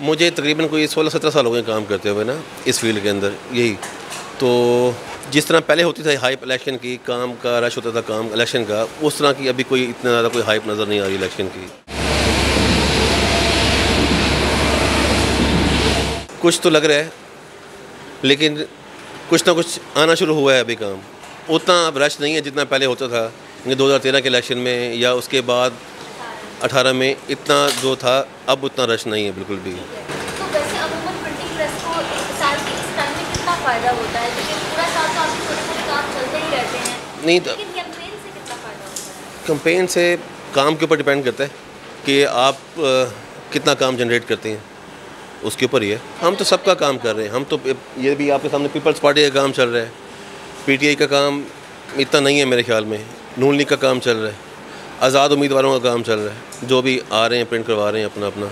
मुझे तकरीबन कोई सोलह सत्रह साल हो गए काम करते हुए ना, इस फ़ील्ड के अंदर, यही। तो जिस तरह पहले होती थी हाइप इलेक्शन की, काम का रश होता था काम इलेक्शन का, उस तरह की अभी कोई इतना ज़्यादा कोई हाइप नज़र नहीं आ रही इलेक्शन की। कुछ तो लग रहा है, लेकिन कुछ ना कुछ आना शुरू हुआ है अभी काम। उतना अब रश नहीं है जितना पहले होता था दो हज़ार तेरह के इलेक्शन में या उसके बाद अठारह में इतना जो था अब उतना रश नहीं है बिल्कुल भी। तो वैसे अमूमन प्रिंटिंग प्रेस को साल के इस टाइम में कितना फ़ायदा होता है? पूरा साल तो आपके छोटे काम चलते ही रहते हैं। नहीं तो कैंपेन से कितना फ़ायदा होता है? कंपेन से काम के ऊपर डिपेंड करता है कि आप अ, कितना काम जनरेट करते हैं। उसके ऊपर ही है। हम तो सबका काम कर रहे हैं। हम तो ये भी आपके सामने पीपल्स पार्टी का काम चल रहा है। पीटीआई का काम इतना नहीं है मेरे ख्याल में। नून लीग का काम चल रहा है। आज़ाद उम्मीदवारों का काम चल रहा है। जो भी आ रहे हैं प्रिंट करवा रहे हैं अपना अपना